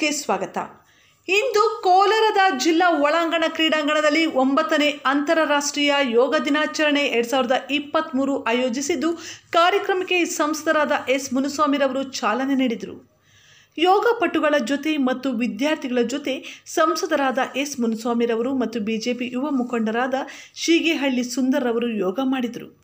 ನ್ಯೂಸ್ಗೆ ಸ್ವಾಗತ. ಇಂದು ಕೋಲಾರದ ಜಿಲ್ಲಾ ಒಳಾಂಗಣ ಕ್ರೀಡಾಂಗಣದಲ್ಲಿ ಒಂಬತ್ತನೇ ಅಂತಾರಾಷ್ಟ್ರೀಯ ಯೋಗ ದಿನಾಚರಣೆ ಎರಡು ಸಾವಿರದ ಇಪ್ಪತ್ತ್ಮೂರು ಆಯೋಜಿಸಿದ್ದು, ಕಾರ್ಯಕ್ರಮಕ್ಕೆ ಸಂಸದರಾದ ಎಸ್. ಮುನುಸ್ವಾಮಿರವರು ಚಾಲನೆ ನೀಡಿದರು. ಯೋಗ ಪಟುಗಳ ಜೊತೆ ಮತ್ತು ವಿದ್ಯಾರ್ಥಿಗಳ ಜೊತೆ ಸಂಸದರಾದ ಎಸ್. ಮುನುಸ್ವಾಮಿರವರು ಮತ್ತು ಬಿಜೆಪಿ ಯುವ ಮುಖಂಡರಾದ ಶೀಗೇಹಳ್ಳಿ ಸುಂದರ್ ಅವರು ಯೋಗ ಮಾಡಿದರು.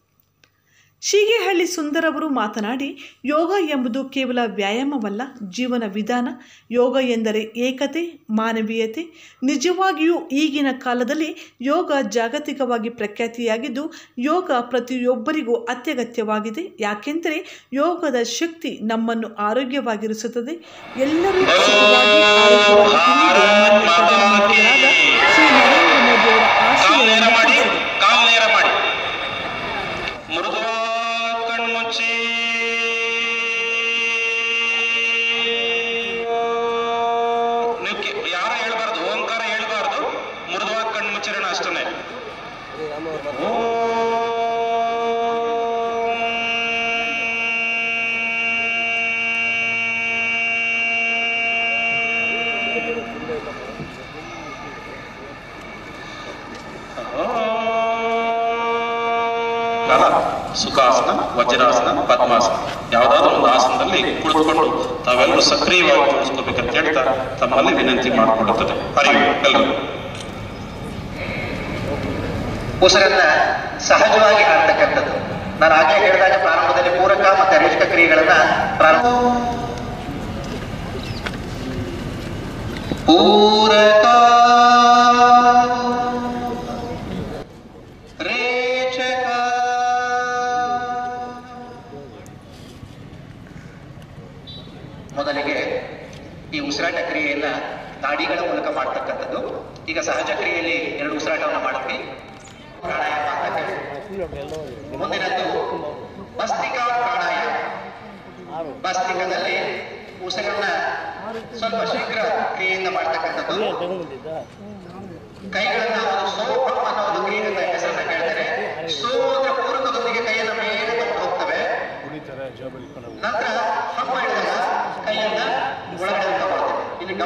ಶೀಗೇಹಳ್ಳಿ ಸುಂದರವರು ಮಾತನಾಡಿ, ಯೋಗ ಎಂಬುದು ಕೇವಲ ವ್ಯಾಯಾಮವಲ್ಲ, ಜೀವನ ವಿಧಾನ. ಯೋಗ ಎಂದರೆ ಏಕತೆ, ಮಾನವೀಯತೆ. ನಿಜವಾಗಿಯೂ ಈಗಿನ ಕಾಲದಲ್ಲಿ ಯೋಗ ಜಾಗತಿಕವಾಗಿ ಪ್ರಖ್ಯಾತಿಯಾಗಿದ್ದು, ಯೋಗ ಪ್ರತಿಯೊಬ್ಬರಿಗೂ ಅತ್ಯಗತ್ಯವಾಗಿದೆ. ಯಾಕೆಂದರೆ ಯೋಗದ ಶಕ್ತಿ ನಮ್ಮನ್ನು ಆರೋಗ್ಯವಾಗಿರಿಸುತ್ತದೆ. ಎಲ್ಲರೂ ಶ್ರೀ ಓಂಕಾರ ಹೇಳ್ಬಾರ್ದು? ಮೃದುವಾಗಿ ಕಣ್ಣು ಮುಚ್ಚಿರೋಣ ಅಷ್ಟೇ ಕಾಲ ಸುಖಾಸನ, ವಜ್ರಾಸನ, ಪದ್ಮಾಸನ, ಯಾವುದಾದ್ರೂ ಒಂದು ಆಸನದಲ್ಲಿ ಕುಳಿತುಕೊಂಡು ತಾವೆಲ್ಲರೂ ಸಕ್ರಿಯವಾಗಿ ತೋರಿಸ್ಕೋಬೇಕಂತ ಹೇಳ್ತಾ ತಮ್ಮಲ್ಲಿ ವಿನಂತಿ ಮಾಡಿಕೊಳ್ಳುತ್ತದೆ. ಅರಿವು ಎಲ್ಲರೂ ಉಸಿರನ್ನ ಸಹಜವಾಗಿ ಆಡ್ತಕ್ಕಂಥದ್ದು ನಾನು ಆಗಲೇ ಹೇಳಿದಾಗ ಪ್ರಾರಂಭದಲ್ಲಿ ಪೂರಕ ಮತ್ತು ರೇಚಕ ಕ್ರಿಯೆಗಳನ್ನ ಪ್ರಾರಂಭ ಪೂರಕ ಉಸಿರಾಟ ಕ್ರಿಯೆಯನ್ನ ನಾಡಿಗಳ ಮೂಲಕ ಮಾಡ್ತಕ್ಕಂಥದ್ದು. ಈಗ ಸಹಜ ಕ್ರಿಯೆಯಲ್ಲಿ ಎರಡು ಉಸಿರಾಟವನ್ನು ಮಾಡಿದ್ವಿ ಪ್ರಾಣಾಯಾಮ. ಮುಂದಿನದ್ದು ಭಸ್ತಿಕ ಪ್ರಾಣಾಯಾಮ. ಭಸ್ತಿಕದಲ್ಲಿ ಉಸಿರನ್ನ ಸ್ವಲ್ಪ ಶೀಘ್ರ ಕ್ರಿಯೆಯಿಂದ ಮಾಡ್ತಕ್ಕಂಥದ್ದು. ಕೈಗಳನ್ನ ಸೋಪಂ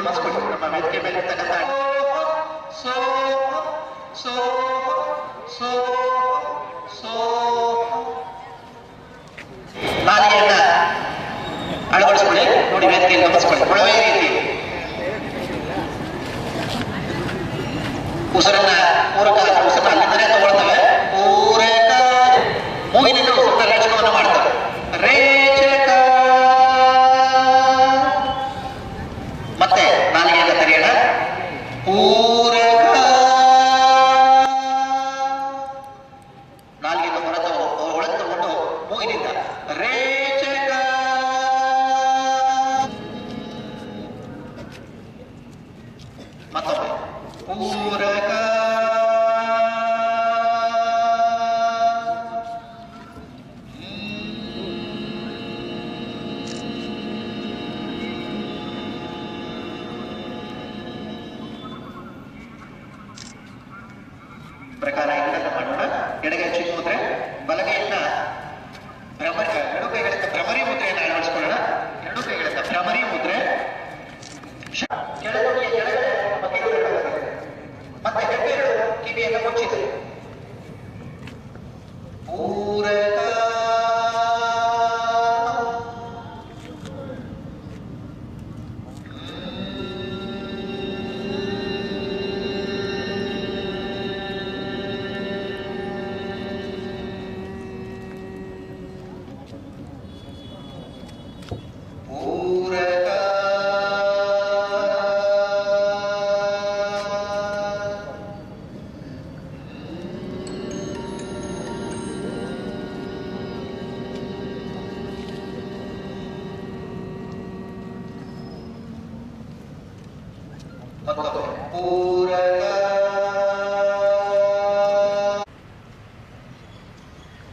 ತಗೊಳ್ತೇವೆ ಇಲ್ಲಿ ಗಮನಿಸ್ಕೊಳ್ಳಿ ನಮ್ಮ ಮೆತ್ತಿಗೆ ಮೇಲೆ ಇರ್ತಕ್ಕಂಥ ಸೋ ಸೋ ಸೋ ಸೋ ನಾಲಿಗೆಯನ್ನ ಅಳವಡಿಸ್ಕೊಳ್ಳಿ ನೋಡಿ ವೇದಿಕೆಯಲ್ಲಿ ಗಮನಿಸ್ಕೊಳ್ಳಿ ಕೊಳವೆ ರೀತಿ ಉಸಿರನ್ನ ಪೂರಕ ಪೂರಕ. ನಾಲಿಗೆಯಿಂದ ಹೊರ ತಗೊ- ಒಳಗೆ ತಗೊಂಡು ಮೂಗಿನಿಂದ. ರೇಚಕ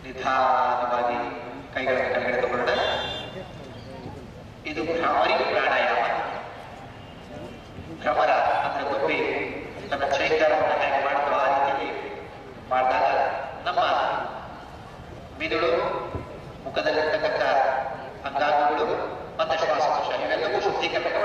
ನಿಧಾನವಾಗಿ ಕೈಗಳನ್ನು ಕೆಳಗಡೆ ಇದು ಭ್ರಮರಿ ಪ್ರಾಣಾಯಾಮ. ಭ್ರಮರ ರೀತಿಯಲ್ಲಿ ನಮ್ಮ ಮಿದುಳು, ಮುಖದಲ್ಲಿರ್ತಕ್ಕಂಥ ಅಂಗಾಂಗಗಳು ಮತ್ತೆ ಶ್ವಾಸಕೋಶ ಇವೆಲ್ಲವೂ ಶುದ್ಧೀಕರಣಕ್ಕೆ